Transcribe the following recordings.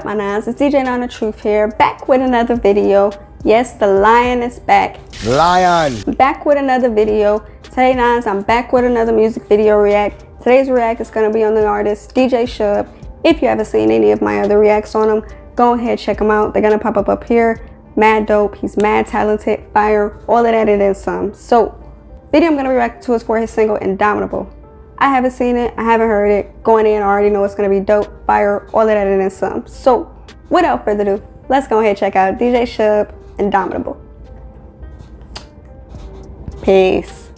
up my nines? It's DJ the Truth here, back with another video. Yes, the lion is back. Lion! Back with another video. Today Nines, I'm back with another music video react. Today's react is gonna be on the artist DJ Shub. If you haven't seen any of my other reacts on him, go ahead check them out. They're gonna pop up up here. Mad dope, he's mad talented, fire, all of that and then some. So, video I'm gonna react to is for his single Indomitable. I haven't seen it, I haven't heard it. Going in, I already know it's gonna be dope, fire, all of that and then some. So, without further ado, let's go ahead and check out DJ Shub, Indomitable. Peace.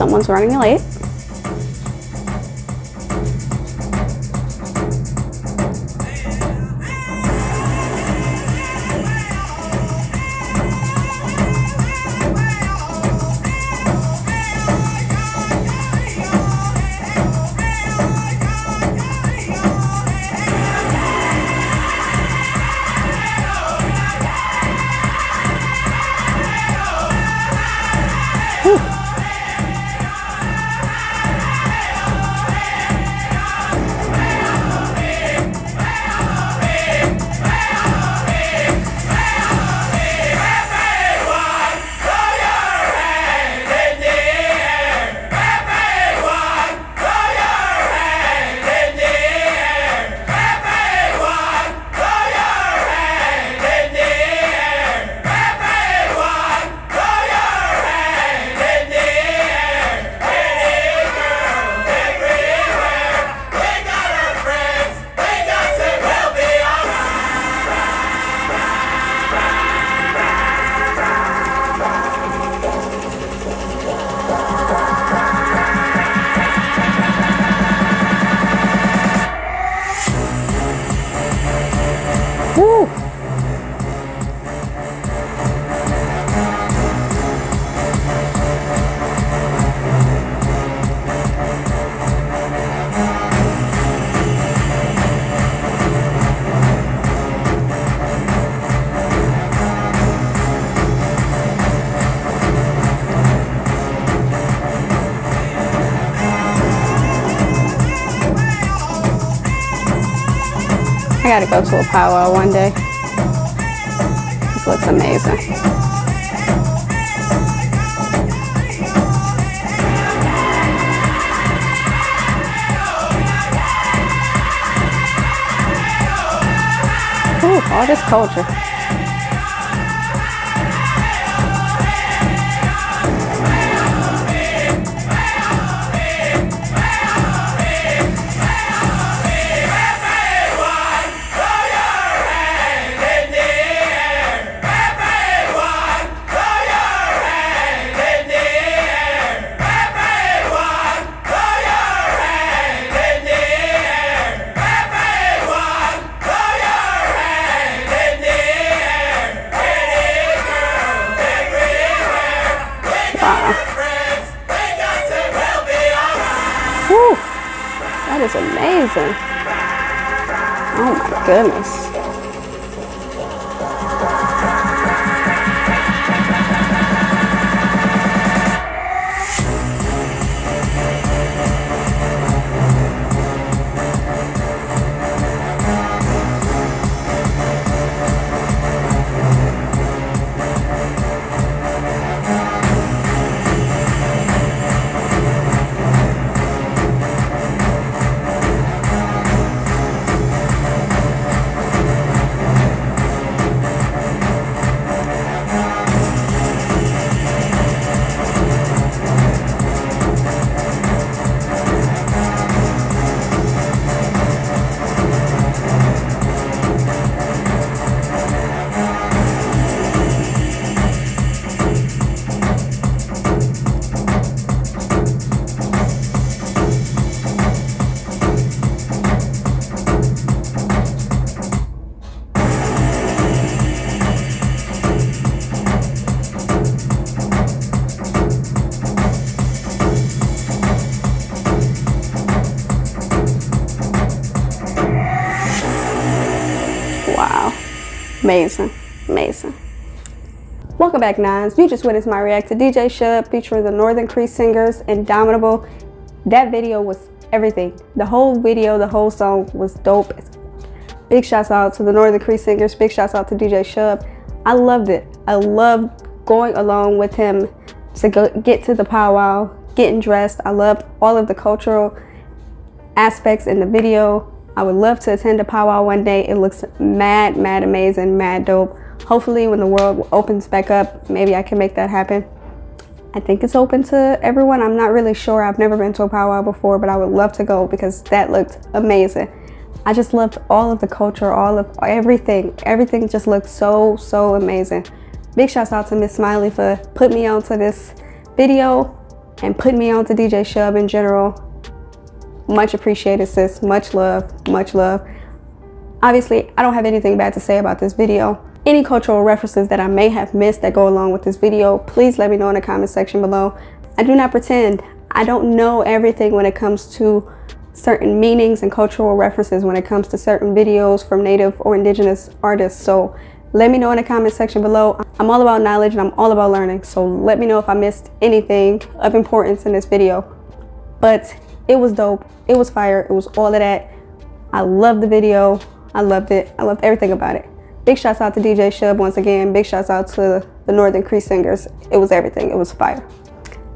Someone's running late. Gotta go to a powwow one day. This looks amazing. Ooh, all this culture. That is amazing. Oh my goodness. Amazing. Amazing. Welcome back, Nines. You just witnessed my react to DJ Shub featuring the Northern Cree Singers, Indomitable. That video was everything. The whole video, the whole song was dope. Big shouts out to the Northern Cree Singers. Big shouts out to DJ Shub. I loved it. I loved going along with him to go get to the powwow, getting dressed. I loved all of the cultural aspects in the video. I would love to attend a powwow one day. It looks mad, mad amazing, mad dope. Hopefully when the world opens back up, maybe I can make that happen. I think it's open to everyone. I'm not really sure. I've never been to a powwow before, but I would love to go because that looked amazing. I just loved all of the culture, all of everything. Everything just looked so, so amazing. Big shouts out to Miss Smiley for putting me onto this video and putting me onto DJ Shub in general. Much appreciated, sis. Much love, much love. Obviously, I don't have anything bad to say about this video. Any cultural references that I may have missed that go along with this video, please let me know in the comment section below. I do not pretend. I don't know everything when it comes to certain meanings and cultural references when it comes to certain videos from native or indigenous artists. So let me know in the comment section below. I'm all about knowledge and I'm all about learning. So let me know if I missed anything of importance in this video. But it was dope. It was fire. It was all of that. I loved the video. I loved it. I loved everything about it. Big shouts out to DJ Shub once again. Big shouts out to the Northern Cree Singers. It was everything. It was fire.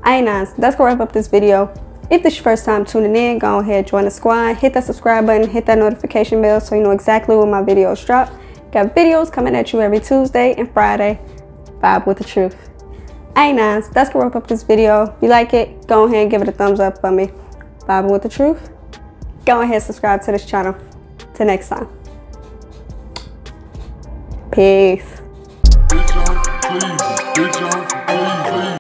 I ain't nice. That's gonna wrap up this video. If this is your first time tuning in, go ahead, join the squad, hit that subscribe button, hit that notification bell so you know exactly when my videos drop. Got videos coming at you every Tuesday and Friday. Vibe with the truth. Ain't nice. That's gonna wrap up this video. If you like it, go ahead and give it a thumbs up for me. Vibing with the truth, go ahead subscribe to this channel. Till next time. Peace.